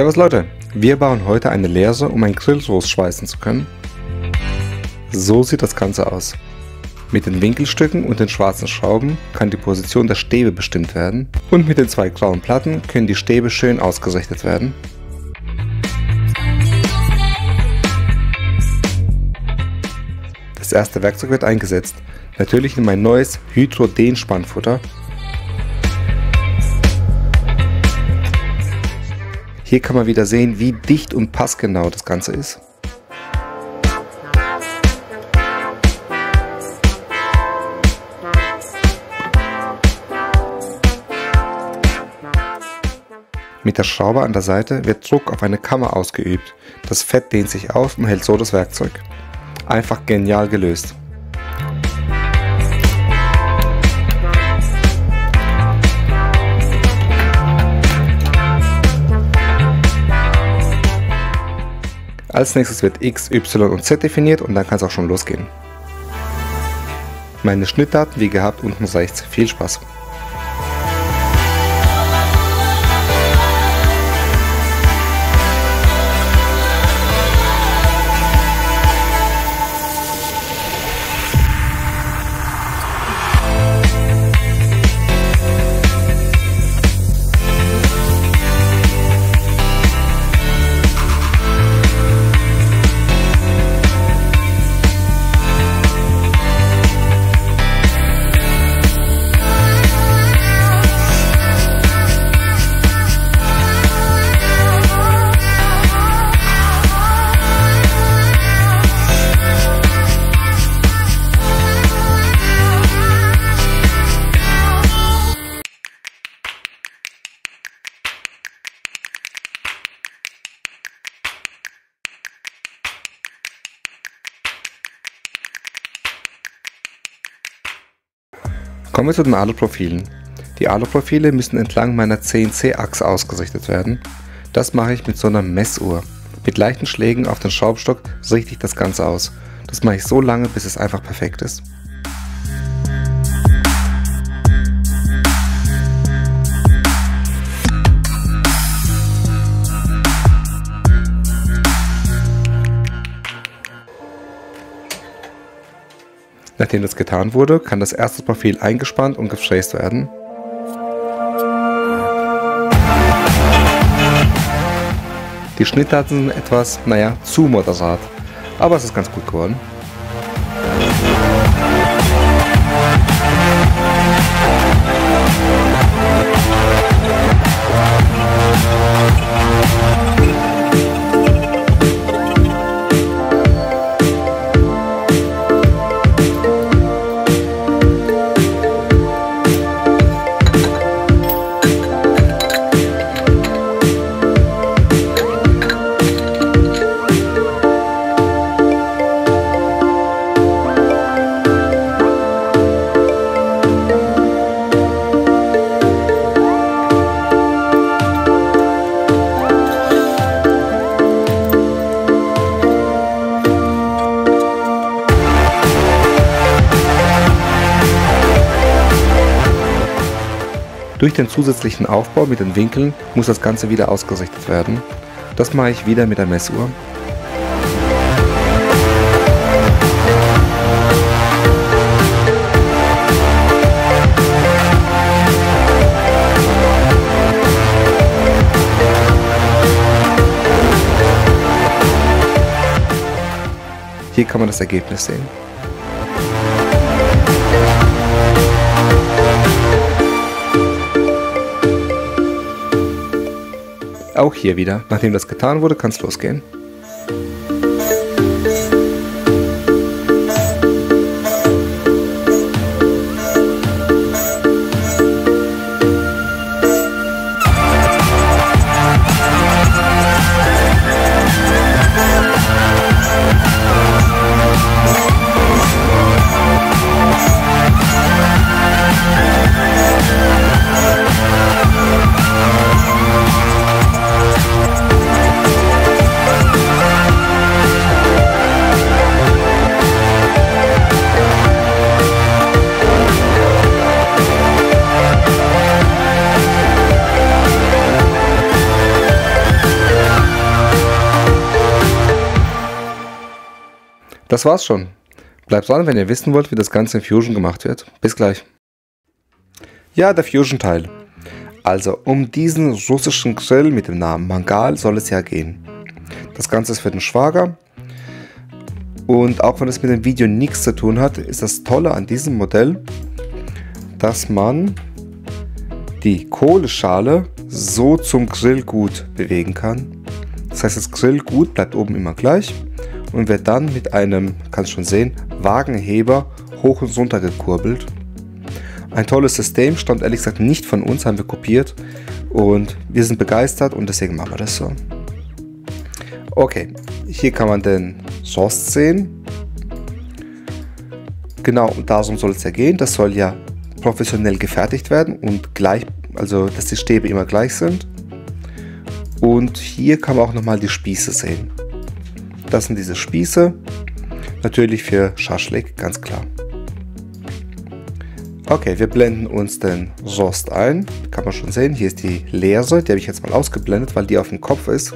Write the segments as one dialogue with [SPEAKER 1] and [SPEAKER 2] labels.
[SPEAKER 1] Servus Leute, wir bauen heute eine Lehre, um ein Grillrost schweißen zu können. So sieht das Ganze aus. Mit den Winkelstücken und den schwarzen Schrauben kann die Position der Stäbe bestimmt werden und mit den zwei grauen Platten können die Stäbe schön ausgerichtet werden. Das erste Werkzeug wird eingesetzt, natürlich in mein neues Hydro-Den-Spannfutter Hier kann man wieder sehen, wie dicht und passgenau das Ganze ist. Mit der Schraube an der Seite wird Druck auf eine Kammer ausgeübt. Das Fett dehnt sich auf und hält so das Werkzeug. Einfach genial gelöst. Als nächstes wird X, Y und Z definiert und dann kann es auch schon losgehen. Meine Schnittdaten wie gehabt unten rechts. Viel Spaß! Kommen wir zu den Aluprofilen. Die Aluprofile müssen entlang meiner CNC-Achse ausgerichtet werden. Das mache ich mit so einer Messuhr. Mit leichten Schlägen auf den Schraubstock richte ich das Ganze aus. Das mache ich so lange, bis es einfach perfekt ist. Nachdem das getan wurde, kann das erste Profil eingespannt und gefräst werden. Die Schnittdaten sind etwas, naja, zu moderat, aber es ist ganz gut geworden. Durch den zusätzlichen Aufbau mit den Winkeln muss das Ganze wieder ausgerichtet werden. Das mache ich wieder mit der Messuhr. Hier kann man das Ergebnis sehen. Auch hier wieder, nachdem das getan wurde, kann es losgehen. Das war's schon. Bleibt dran, wenn ihr wissen wollt, wie das Ganze in Fusion gemacht wird. Bis gleich. Ja, der Fusion-Teil. Also, um diesen russischen Grill mit dem Namen Mangal soll es ja gehen. Das Ganze ist für den Schwager. Und auch wenn es mit dem Video nichts zu tun hat, ist das Tolle an diesem Modell, dass man die Kohleschale so zum Grillgut bewegen kann. Das heißt, das Grillgut bleibt oben immer gleich und wird dann mit einem, kannst schon sehen, Wagenheber hoch und runter gekurbelt. Ein tolles System, stammt ehrlich gesagt nicht von uns, haben wir kopiert und wir sind begeistert und deswegen machen wir das so. Okay, hier kann man den Source sehen. Genau, und darum soll es ja gehen. Das soll ja professionell gefertigt werden und gleich, also dass die Stäbe immer gleich sind. Und hier kann man auch nochmal die Spieße sehen. Das sind diese Spieße. Natürlich für Schaschlik, ganz klar. Okay, wir blenden uns den Rost ein. Kann man schon sehen. Hier ist die Leere. Die habe ich jetzt mal ausgeblendet, weil die auf dem Kopf ist.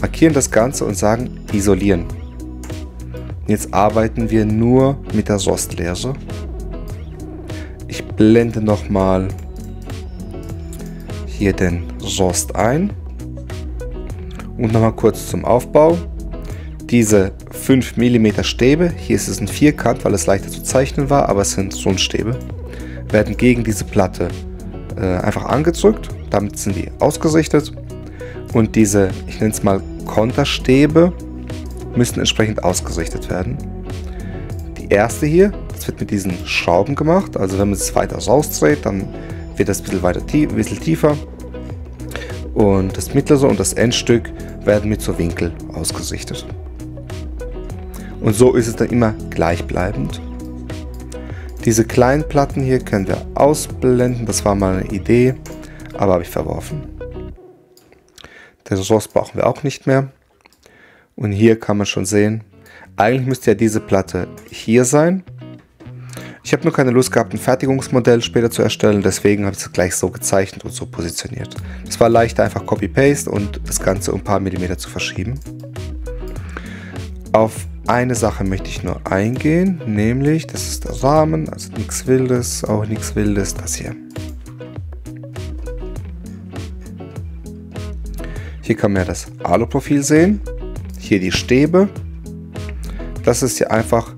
[SPEAKER 1] Markieren das Ganze und sagen isolieren. Jetzt arbeiten wir nur mit der Rostlehre. Ich blende nochmal hier den Rost ein. Und nochmal kurz zum Aufbau. Diese 5 mm Stäbe, hier ist es ein Vierkant, weil es leichter zu zeichnen war, aber es sind Rundstäbe, werden gegen diese Platte äh, einfach angedrückt. Damit sind die ausgerichtet. Und diese, ich nenne es mal Konterstäbe, müssen entsprechend ausgerichtet werden. Die erste hier, das wird mit diesen Schrauben gemacht. Also wenn man es weiter rausdreht, dann wird das ein bisschen, weiter ein bisschen tiefer. Und das mittlere und das Endstück werden mit so Winkel ausgerichtet. Und so ist es dann immer gleichbleibend. Diese kleinen Platten hier können wir ausblenden, das war mal eine Idee, aber habe ich verworfen. Den Rost brauchen wir auch nicht mehr. Und hier kann man schon sehen, eigentlich müsste ja diese Platte hier sein. Ich habe nur keine Lust gehabt, ein Fertigungsmodell später zu erstellen, deswegen habe ich es gleich so gezeichnet und so positioniert. Es war leichter, einfach Copy-Paste und das Ganze um ein paar Millimeter zu verschieben. Auf eine Sache möchte ich nur eingehen, nämlich, das ist der Rahmen, also nichts Wildes, auch nichts Wildes, das hier. Hier kann man ja das Aluprofil sehen, hier die Stäbe. Das ist ja einfach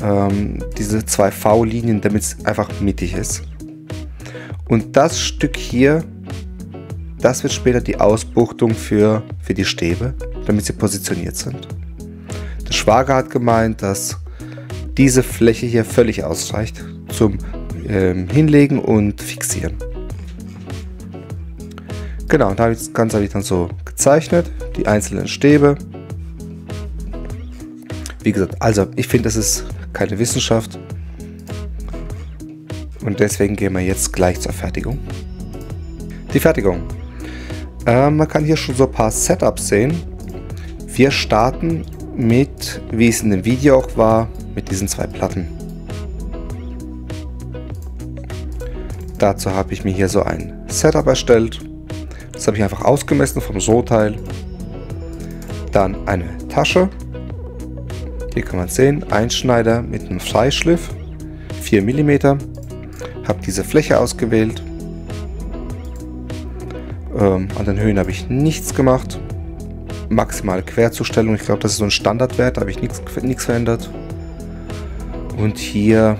[SPEAKER 1] ähm, diese zwei V-Linien, damit es einfach mittig ist. Und das Stück hier, das wird später die Ausbuchtung für, für die Stäbe, damit sie positioniert sind. Der Schwager hat gemeint, dass diese Fläche hier völlig ausreicht zum ähm, Hinlegen und Fixieren. Genau, und das Ganze habe ich dann so gezeichnet, die einzelnen Stäbe. Wie gesagt, also ich finde, das ist keine Wissenschaft. Und deswegen gehen wir jetzt gleich zur Fertigung. Die Fertigung. Äh, man kann hier schon so ein paar Setups sehen. Wir starten mit, wie es in dem Video auch war, mit diesen zwei Platten. Dazu habe ich mir hier so ein Setup erstellt. Das habe ich einfach ausgemessen vom Rohteil. Dann eine Tasche hier kann man sehen, Einschneider mit einem Freischliff, 4 mm. Habe diese Fläche ausgewählt. Ähm, an den Höhen habe ich nichts gemacht. Maximale Querzustellung, ich glaube, das ist so ein Standardwert, da habe ich nichts verändert. Und hier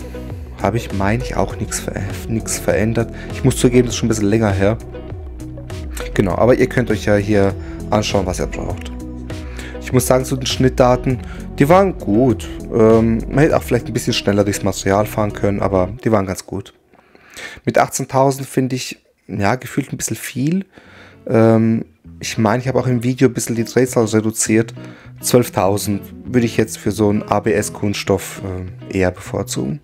[SPEAKER 1] habe ich, meine ich, auch nichts verändert. Ich muss zugeben, das ist schon ein bisschen länger her. Genau, aber ihr könnt euch ja hier anschauen, was ihr braucht. Ich muss sagen, zu den Schnittdaten, die waren gut. Ähm, man hätte auch vielleicht ein bisschen schneller durchs Material fahren können, aber die waren ganz gut. Mit 18.000 finde ich, ja, gefühlt ein bisschen viel. Ähm, ich meine, ich habe auch im Video ein bisschen die Drehzahl reduziert. 12.000 würde ich jetzt für so einen ABS-Kunststoff äh, eher bevorzugen.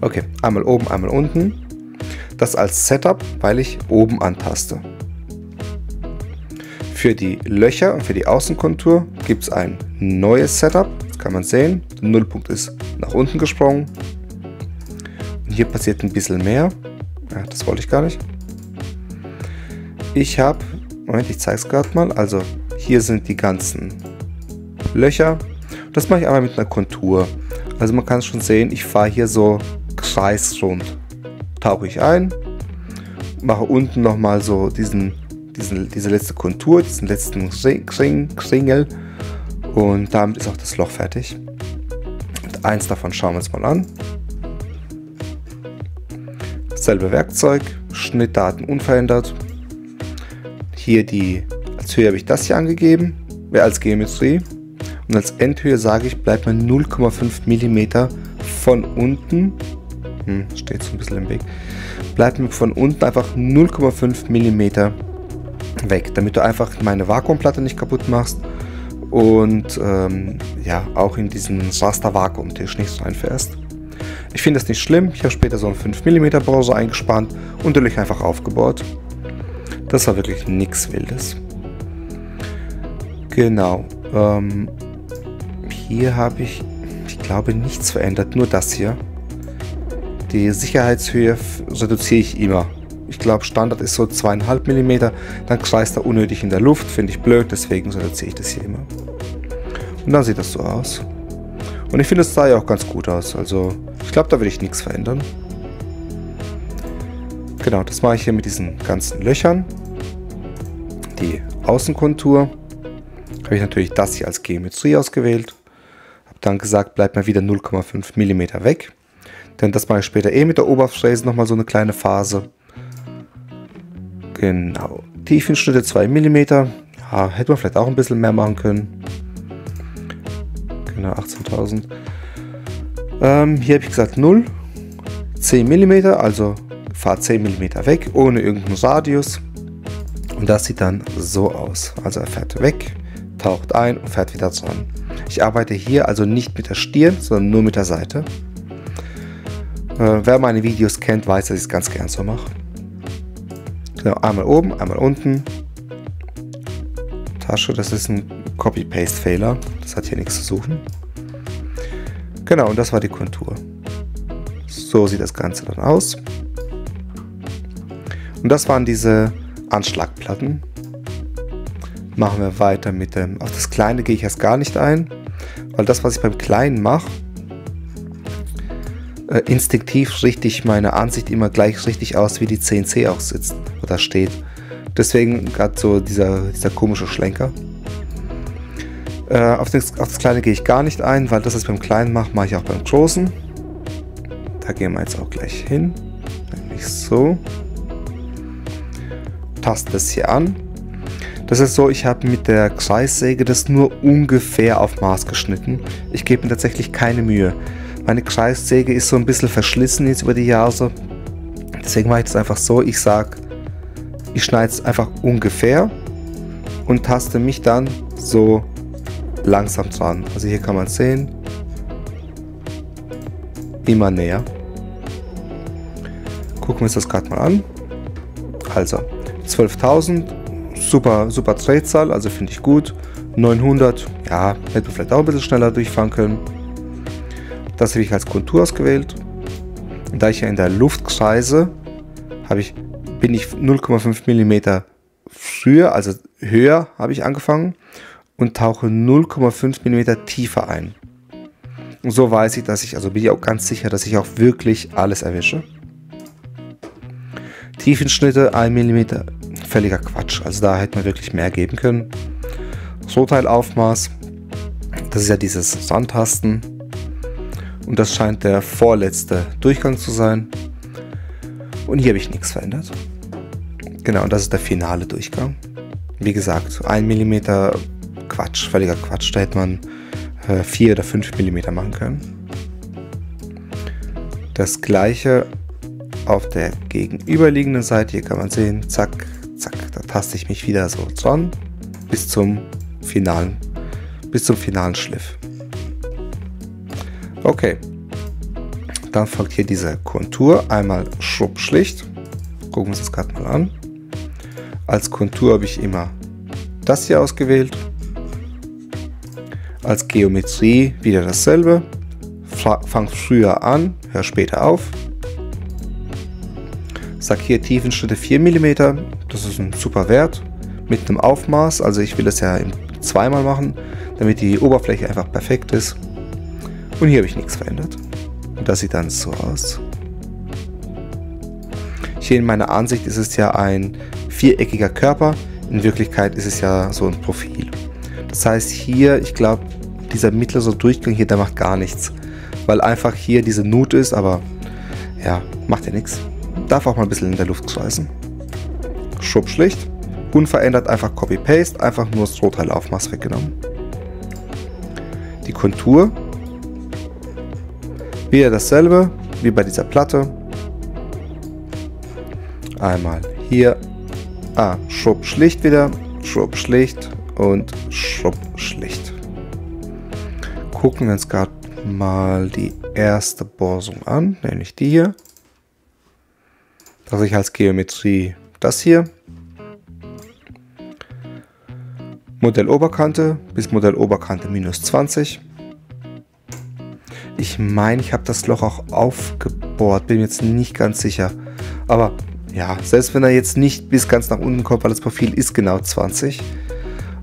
[SPEAKER 1] Okay, einmal oben, einmal unten. Das als Setup, weil ich oben antaste. Für die Löcher und für die Außenkontur gibt es ein neues Setup. Das kann man sehen. Der Nullpunkt ist nach unten gesprungen. Und hier passiert ein bisschen mehr. Ja, das wollte ich gar nicht. Ich habe, Moment, ich zeige es gerade mal. Also hier sind die ganzen Löcher. Das mache ich aber mit einer Kontur. Also man kann schon sehen, ich fahre hier so kreisrund. Tauche ich ein, mache unten nochmal so diesen, diesen, diese letzte Kontur, diesen letzten Kring, Kringel und damit ist auch das Loch fertig. Und eins davon schauen wir uns mal an. Selbe Werkzeug, Schnittdaten unverändert. Hier die, als Höhe habe ich das hier angegeben, wäre als Geometrie. Und als Endhöhe sage ich, bleibt mir 0,5 mm von unten, hm, steht so ein bisschen im Weg, bleibt mir von unten einfach 0,5 mm weg, damit du einfach meine Vakuumplatte nicht kaputt machst und ähm, ja, auch in diesen Raster-Vakuumtisch nicht reinfährst. Ich finde das nicht schlimm, ich habe später so einen 5 mm Browser eingespannt und Löcher einfach aufgebohrt. Das war wirklich nichts Wildes. Genau. Ähm, hier habe ich, ich glaube, nichts verändert, nur das hier. Die Sicherheitshöhe reduziere ich immer. Ich glaube, Standard ist so 2,5 mm. Dann kreist er unnötig in der Luft, finde ich blöd, deswegen reduziere ich das hier immer. Und dann sieht das so aus. Und ich finde, es sah ja auch ganz gut aus. Also, ich glaube, da will ich nichts verändern. Genau, das mache ich hier mit diesen ganzen Löchern. Die Außenkontur. Habe ich natürlich das hier als Geometrie ausgewählt dann gesagt, bleibt mir wieder 0,5 mm weg. Denn das mache ich später eh mit der Oberfräse nochmal so eine kleine Phase. Genau. Tiefenschnitte 2 mm. Ja, hätte man vielleicht auch ein bisschen mehr machen können. Genau, 18.000. Ähm, hier habe ich gesagt 0. 10 mm, also fahrt 10 mm weg, ohne irgendeinen Radius. Und das sieht dann so aus. Also er fährt weg, taucht ein und fährt wieder dran. Ich arbeite hier also nicht mit der Stirn, sondern nur mit der Seite. Äh, wer meine Videos kennt, weiß, dass ich es ganz gern so mache. Genau, einmal oben, einmal unten. Tasche, das ist ein Copy-Paste-Fehler. Das hat hier nichts zu suchen. Genau, und das war die Kontur. So sieht das Ganze dann aus. Und das waren diese Anschlagplatten. Machen wir weiter mit dem. Auf das kleine gehe ich erst gar nicht ein. Weil das, was ich beim Kleinen mache, äh, instinktiv richte ich meine Ansicht immer gleich richtig aus, wie die CNC auch sitzt oder steht. Deswegen gerade so dieser, dieser komische Schlenker. Äh, auf, das, auf das Kleine gehe ich gar nicht ein, weil das, was ich beim Kleinen mache, mache ich auch beim Großen. Da gehen wir jetzt auch gleich hin. Nämlich so. Taste das hier an. Das ist so, ich habe mit der Kreissäge das nur ungefähr auf Maß geschnitten. Ich gebe mir tatsächlich keine Mühe. Meine Kreissäge ist so ein bisschen verschlissen jetzt über die Jahre. Deswegen mache ich das einfach so, ich sage, ich schneide es einfach ungefähr und taste mich dann so langsam dran. Also hier kann man sehen, immer näher. Gucken wir uns das gerade mal an. Also 12.000 super, super Tradezahl, also finde ich gut. 900, ja, hätte man vielleicht auch ein bisschen schneller durchfahren können. Das habe ich als Kontur ausgewählt. da ich ja in der Luft kreise, ich, bin ich 0,5 mm früher, also höher habe ich angefangen und tauche 0,5 mm tiefer ein. Und so weiß ich, dass ich, also bin ich auch ganz sicher, dass ich auch wirklich alles erwische. Tiefenschnitte 1 mm völliger Quatsch. Also da hätte man wirklich mehr geben können. Rohteilaufmaß, das ist ja dieses Sandtasten. Und das scheint der vorletzte Durchgang zu sein. Und hier habe ich nichts verändert. Genau, und das ist der finale Durchgang. Wie gesagt, 1 mm Quatsch, völliger Quatsch. Da hätte man äh, 4 oder 5 mm machen können. Das gleiche auf der gegenüberliegenden Seite. Hier kann man sehen, zack, zack, da taste ich mich wieder so dran bis zum finalen, bis zum finalen Schliff. Okay, dann folgt hier diese Kontur, einmal schrubbschlicht. Gucken wir uns das gerade mal an. Als Kontur habe ich immer das hier ausgewählt. Als Geometrie wieder dasselbe. Fang früher an, hör später auf. Sag hier Tiefenschnitte 4 mm. Das ist ein super Wert mit einem Aufmaß. Also ich will das ja zweimal machen. damit die Oberfläche einfach perfekt ist. Und hier habe ich nichts verändert. Und das sieht dann so aus. Hier in meiner Ansicht ist es ja ein viereckiger Körper. In Wirklichkeit ist es ja so ein Profil. Das heißt hier, ich glaube, dieser mittlere Durchgang hier, der macht gar nichts. Weil einfach hier diese Nut ist, aber ja, macht ja nichts. Darf auch mal ein bisschen in der Luft schweißen. Schub schlicht. Unverändert einfach Copy-Paste, einfach nur das Rohteil-Aufmaß weggenommen. Die Kontur. Wieder dasselbe wie bei dieser Platte. Einmal hier. Ah, Schub schlicht wieder. Schub schlicht und Schub schlicht. Gucken wir uns gerade mal die erste Borsung an, nämlich die hier. Das ich als Geometrie das hier. Modelloberkante bis Modelloberkante minus 20. Ich meine, ich habe das Loch auch aufgebohrt, bin mir jetzt nicht ganz sicher. Aber ja, selbst wenn er jetzt nicht bis ganz nach unten kommt, weil das Profil ist genau 20.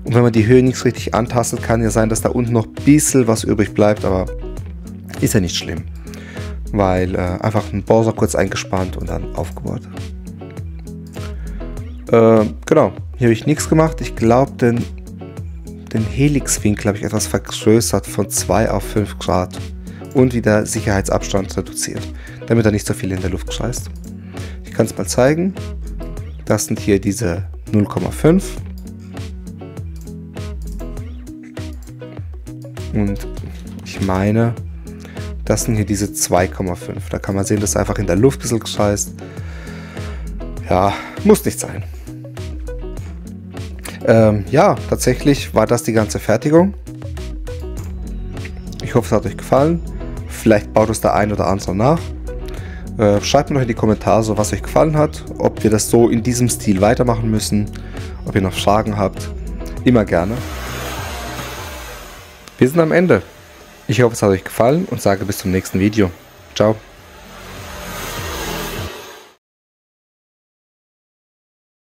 [SPEAKER 1] Und wenn man die Höhe nicht richtig antastet, kann ja sein, dass da unten noch ein bisschen was übrig bleibt, aber ist ja nicht schlimm. Weil äh, einfach ein Borser kurz eingespannt und dann aufgebohrt. Äh, genau, hier habe ich nichts gemacht. Ich glaube, den, den Helixwinkel habe ich etwas vergrößert von 2 auf 5 Grad und wieder Sicherheitsabstand reduziert, damit er nicht so viel in der Luft scheißt. Ich kann es mal zeigen. Das sind hier diese 0,5 und ich meine, das sind hier diese 2,5. Da kann man sehen, dass einfach in der Luft ein bisschen gescheißt. Ja, muss nicht sein. Ähm, ja, tatsächlich war das die ganze Fertigung. Ich hoffe, es hat euch gefallen. Vielleicht baut es der ein oder andere nach. Äh, schreibt mir doch in die Kommentare, so, was euch gefallen hat, ob wir das so in diesem Stil weitermachen müssen, ob ihr noch Fragen habt. Immer gerne. Wir sind am Ende. Ich hoffe, es hat euch gefallen und sage bis zum nächsten Video. Ciao.